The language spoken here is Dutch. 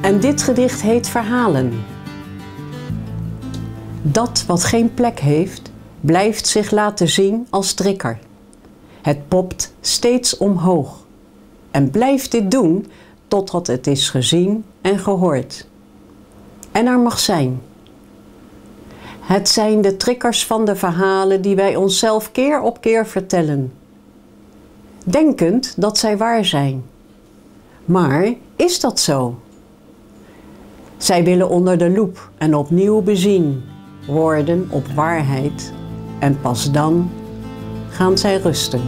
En dit gedicht heet Verhalen. Dat wat geen plek heeft, blijft zich laten zien als trikker. Het popt steeds omhoog en blijft dit doen totdat het is gezien en gehoord. En er mag zijn. Het zijn de trikkers van de verhalen die wij onszelf keer op keer vertellen. Denkend dat zij waar zijn. Maar is dat zo? Zij willen onder de loep en opnieuw bezien worden op waarheid en pas dan gaan zij rusten.